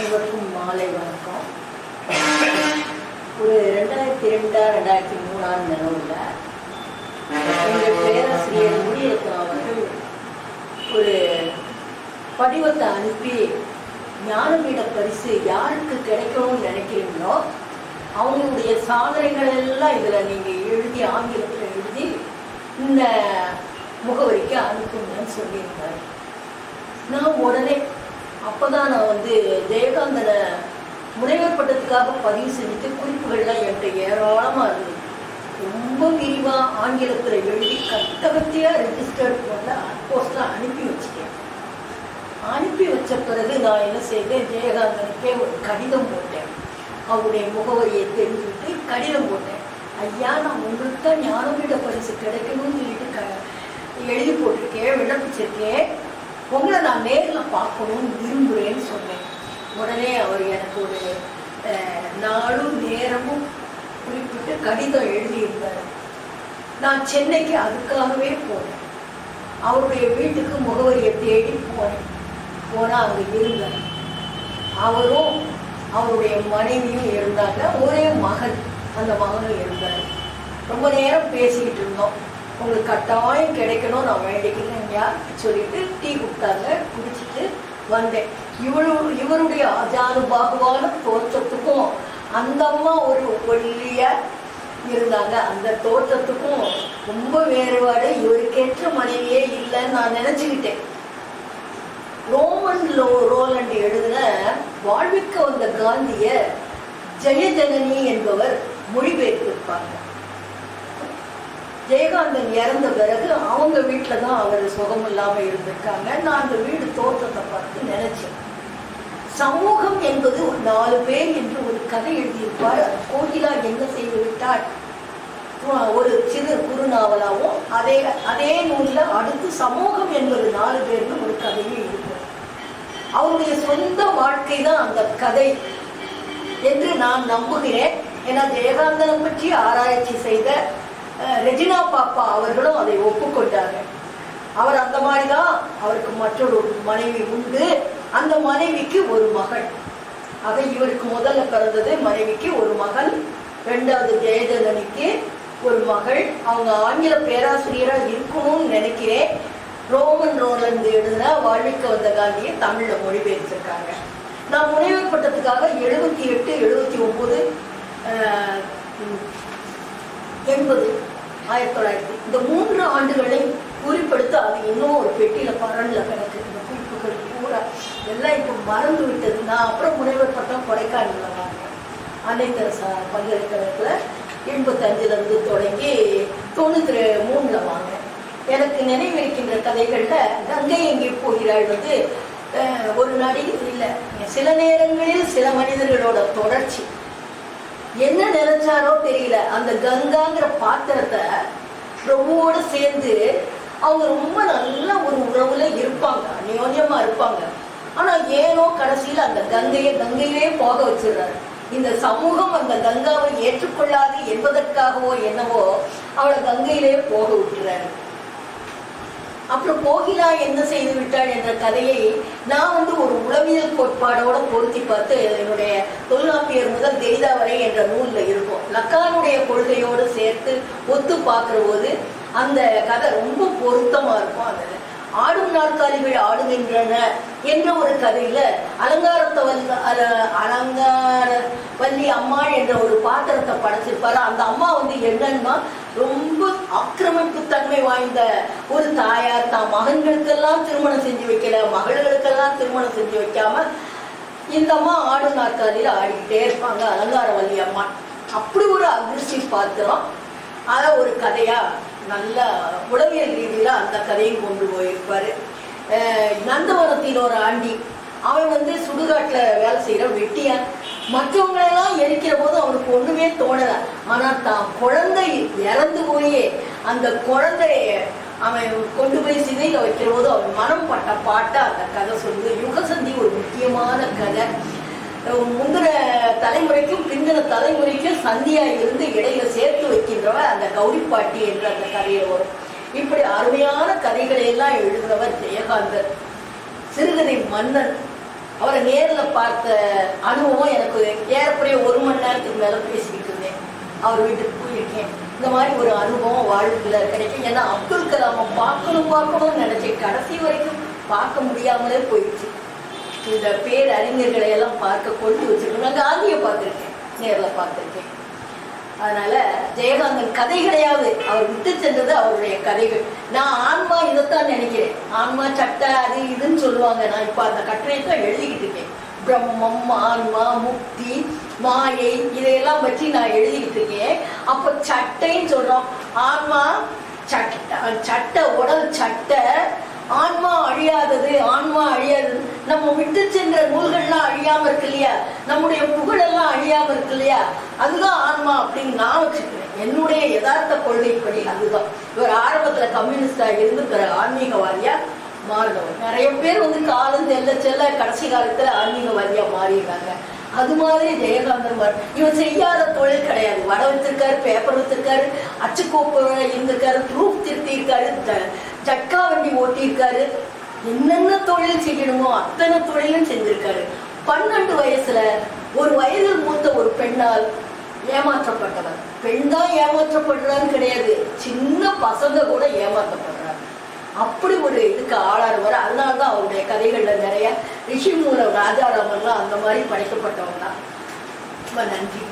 அனைவருக்கும் மாலை வணக்கம். ஒரு ரெண்டாயிரத்தி ரெண்டா ரெண்டாயிரத்தி மூணாம் நிலவுல எங்கள் பேராசிரியர் முடியரத்னம் அவர்கள் ஒரு படிவத்தை அனுப்பி ஞானபீட பரிசு யாருக்கு கிடைக்கணும்னு நினைக்கிறீங்களோ அவங்களுடைய சாதனைகள் எல்லாம் இதில் நீங்கள் எழுதி ஆங்கிலத்தில் எழுதி இந்த முகவரிக்கு அனுப்புங்கன்னு சொல்லியிருந்தார். நான் உடனே அப்பதான் நான் வந்து ஜெயகாந்தனை முனைவர் பட்டத்துக்காக பதிவு செஞ்சுட்டு குறிப்புகள்லாம் என்கிட்ட ஏராளமாக இருந்தது ரொம்ப விரிவாக ஆங்கிலத்தில் எழுதி கட்டகத்தையாக ரெஜிஸ்டர்ட் பண்ண போஸ்ட்லாம் அனுப்பி வச்சுட்டேன். அனுப்பி வச்ச பிறகு நான் என்ன செய்தேன்? ஜெயகாந்தனுக்கே ஒரு கடிதம் போட்டேன். அவருடைய முகவரியை தெரிஞ்சுக்கிட்டு கடிதம் போட்டேன். ஐயா நான் உங்களுக்கு தான் ஞானபீட பரிசு கிடைக்கணும்னு சொல்லிட்டு க எழுதி போட்டிருக்கேன் விண்ணப்பிச்சிருக்கேன். உங்களை நான் நேரில் பார்க்கணும்னு விரும்புகிறேன்னு சொன்னேன். உடனே அவர் எனக்கு ஒரு நாளும் நேரமும் குறிப்பிட்டு கடிதம் எழுதியிருந்தார். நான் சென்னைக்கு அதுக்காகவே போனேன். அவருடைய வீட்டுக்கு முகவரியை தேடி போனேன். போனால் அங்கே இருந்தார். அவரும் அவருடைய மனைவியும் இருந்தாங்க. ஒரே மகன் அந்த மகனும் இருந்தார். ரொம்ப நேரம் பேசிக்கிட்டு இருந்தோம். உங்களுக்கு கட்டாயம் கிடைக்கணும் நான் வேண்டிக்கிறேன்யா சொல்லிட்டு டீ கொடுத்தாங்க. குடிச்சிட்டு வந்தேன். இவரு இவருடைய அஜானுபாகுவான தோற்றத்துக்கும் அந்த அம்மா ஒரு ஒல்லிய இருந்தாங்க. அந்த தோற்றத்துக்கும் ரொம்ப வேறுபாடு. இவருக்கேற்ற மனைவியே இல்லைன்னு நான் நினைச்சுக்கிட்டேன். ரோமன் லோ ரோலண்ட் எழுதின வாழ்விக்க வந்த காந்திய ஜெயஜனனி என்பவர் மொழிபெயர்த்திருப்பாங்க. ஜெயகாந்தன் இறந்த பிறகு அவங்க வீட்டில் தான் அவர் சுகம் இல்லாமல் இருந்திருக்காங்க. நான் அந்த வீடு தோற்றத்தை பார்த்து நினைச்சேன். சமூகம் என்பது ஒரு நாலு பேர் என்று ஒரு கதை எழுதியிருப்பார். கோகிலா என்ன செய்து விட்டார் ஒரு சிறு குறுநாவலாகவும் அதே அதே நூலில் அடுத்து சமூகம் என்பது நாலு பேர்னு ஒரு கதையை இருக்கும் அவருடைய சொந்த வாழ்க்கை தான் அந்த கதை என்று நான் நம்புகிறேன். ஏன்னா ஜெயகாந்தனை பற்றி ஆராய்ச்சி செய்த ரெஜினா பாப்பா அவர்களும் அதை ஒப்புக்கொண்டாங்க. அவர் அந்த மாதிரிதான் அவருக்கு மற்றொரு மனைவி உண்டு. அந்த மனைவிக்கு ஒரு மகள். ஆக இவருக்கு முதல்ல பிறந்தது மனைவிக்கு ஒரு மகள். ரெண்டாவது ஜெயதலனுக்கு ஒரு மகள். அவங்க ஆங்கில பேராசிரியரா இருக்கணும்னு நினைக்கிறேன். ரோமன் ரோலந்து எழுதுன வாழ்விக்க வந்த காந்தியை தமிழ்ல மொழிபெயர்த்திருக்காங்க. நான் முனைவர் பட்டத்துக்காக எழுபத்தி எட்டு எழுபத்தி ஒன்பது எண்பது ஆயிரத்தி தொள்ளாயிரத்தி இந்த மூன்று ஆண்டுகளை குறிப்படுத்த அது இன்னும் ஒரு பெட்டியில பரன்ல கிடக்கு. இந்த குறிப்புகள் பூரா எல்லாம் இப்போ மறந்து விட்டது. நான் அப்புறம் முனைவர் பட்டம் கொடைக்கானல வாங்கினேன் அன்னை தெரசா பல்கலைக்கழகத்துல எண்பத்தஞ்சுல இருந்து தொடங்கி தொண்ணூத்தி மூணுல வாங்க எனக்கு நினைவிருக்கின்ற கதைகள்ல கங்கை எங்கே போகிறாள் வந்து ஒரு நாடி இல்லை. சில நேரங்களில் சில மனிதர்களோட தொடர்ச்சி என்ன நினைச்சாரோ தெரியல. அந்த கங்காங்கிற பாத்திரத்தை பிரபுவோட சேர்ந்து அவங்க ரொம்ப நல்ல ஒரு உறவுல இருப்பாங்க. அந்யோன்யமா இருப்பாங்க. ஆனா ஏனோ கடைசியில அந்த கங்கையை கங்கையிலே போக வச்சிடுறாரு. இந்த சமூகம் அந்த கங்காவை ஏற்றுக்கொள்ளாது என்பதற்காகவோ என்னவோ அவளை கங்கையிலே போக விட்டுறாரு. அப்புறம் கோகிலா என்ன செய்து விட்டாள் என்ற கதையை நான் வந்து ஒரு உளவியல் கோட்பாடோட பொருத்தி பார்த்து என்னுடைய தொல்காப்பியர் முதல் தெய்தா வரை என்ற நூலில் இருக்கும். லக்கானுடைய கொள்கையோடு சேர்த்து ஒத்து பார்க்குற போது அந்த கதை ரொம்ப பொருத்தமாக இருக்கும். அந்த ஆடும் நாற்காலிகள் ஆடுகின்றன என்ற ஒரு கதையில அலங்காரத்தை வல்ல அலங்கார வள்ளி அம்மாள் என்ற ஒரு பாத்திரத்தை படைச்சிருப்பாரு அந்த அம்மா வந்து என்னன்னா ரொம்ப ஆக்கிரமிப்பு தன்மை வாய்ந்த ஒரு தாயார் தான். மகன்களுக்கெல்லாம் திருமணம் செஞ்சு வைக்கல. மகள்களுக்கெல்லாம் திருமணம் செஞ்சு வைக்காம இந்த அம்மா ஆடு நாற்காலியில் ஆடிக்கிட்டே இருப்பாங்க. அலங்காரவல்லி அம்மா. அப்படி ஒரு அதிர்ச்சி பாத்திரம். அதை ஒரு கதையா நல்ல உளவியல் ரீதியில அந்த கதையும் கொண்டு போயிருப்பாரு. நந்தவனத்தின் ஒரு ஆண்டி. அவன் வந்து சுடுகாட்டுல வேலை செய்யற வெட்டியான். மற்றவங்களெல்லாம் எரிக்கிற போது அவனுக்கு ஒண்ணுமே தோணல. ஆனா தான் குழந்தை இறந்து போய். அந்த குழந்தைய அவன் கொண்டு போய் சிதையில வைக்கிற போது அவன் மனம் பட்ட பாட்டை அந்த கதை சொல்லுது. யுகசந்தி ஒரு முக்கியமான கதை. முந்தின தலைமுறைக்கும் பிந்தின தலைமுறைக்கும் சந்தியா இருந்து இடையில சேர்த்து வைக்கின்றவர் அந்த கௌரி பாட்டி என்ற அந்த கதையில வரும். இப்படி அருமையான கதைகளை எல்லாம் எழுதினவர் ஜெயகாந்தர். சிறுகதை மன்னன். அவரை நேரில் பார்த்த அனுபவம் எனக்கு ஏறக்குறைய ஒரு மணி நேரத்துக்கு மேலே பேசிக்கிட்டு இருந்தேன். அவர் வீட்டுக்கு போயிருக்கேன். இந்த மாதிரி ஒரு அனுபவம் வாழ்வில் கிடைக்கும். ஏன்னா அப்துல் கலாமை பார்க்கணும் பார்க்கணும்னு நினைச்சேன். கடைசி வரைக்கும் பார்க்க முடியாமலே போயிடுச்சு. இந்த பேரறிஞர்களை எல்லாம் பார்க்க கொண்டு வச்சிருக்கோம். நான் காந்தியை பார்த்துருக்கேன். நேரில் பார்த்துருக்கேன். அதனால ஜெயகாந்தன் கதைகளையாவது அவர் விட்டு சென்றது அவருடைய கதைகள். நான் ஆன்மா இதைத்தான் நினைக்கிறேன். ஆன்மா சட்டை அது இதுன்னு சொல்லுவாங்க. நான் இப்ப அந்த கட்டுரையை தான் எழுதிக்கிட்டு இருக்கேன். பிரம்மம் ஆன்மா முக்தி மாயை இதையெல்லாம் பற்றி நான் எழுதிக்கிட்டு இருக்கேன். அப்ப சட்டைன்னு சொல்றோம். ஆன்மா சட்டை சட்டை உடல் சட்டை ஆன்மா அழியாதது ஆன்மா அழியாதது நம்ம விட்டு சென்ற நூல்கள்லாம் அழியாம இருக்கு இல்லையா? நம்முடைய புகழெல்லாம் அழியாம இருக்கு இல்லையா? அதுதான் ஆன்மா அப்படின்னு நான் வச்சுக்கிறேன். என்னுடைய யதார்த்த கொள்கைப்படி அதுதான். இவர் ஆரம்பத்துல கம்யூனிஸ்டா இருந்து பிறகு ஆன்மீகவாதியா மாறினவர். நிறைய பேர் வந்து காலம் செல்ல செல்ல கடைசி காலத்துல ஆன்மீகவாதியா மாறிடுறாங்க. அது மாதிரி ஜெயகாந்தன் மாறி இவர் செய்யாத தொழில் கிடையாது. வடை வச்சிருக்காரு பேப்பர் வச்சிருக்காரு அச்சுக்கோப்பு இருந்திருக்காரு ப்ரூஃப் திருத்தி இருக்காரு ஜட்கா வண்டி ஓட்டியிருக்காரு. என்னென்ன தொழில் செய்யணுமோ அத்தனை தொழிலும் செஞ்சிருக்காரு. பன்னெண்டு வயசுல ஒரு வயதில் மூத்த ஒரு பெண்ணால் ஏமாற்றப்பட்டவர். பெண் தான் ஏமாற்றப்படுறான்னு கிடையாது. சின்ன பசங்க கூட ஏமாற்றப்படுறாங்க. அப்படி ஒரு இதுக்கு ஆளாடுவார் அதனால தான் அவருடைய கதைகள்ல நிறைய ரிஷி மூலம் ராஜாராமன்லாம் அந்த மாதிரி படைக்கப்பட்டவங்க தான் ரொம்ப நன்றி.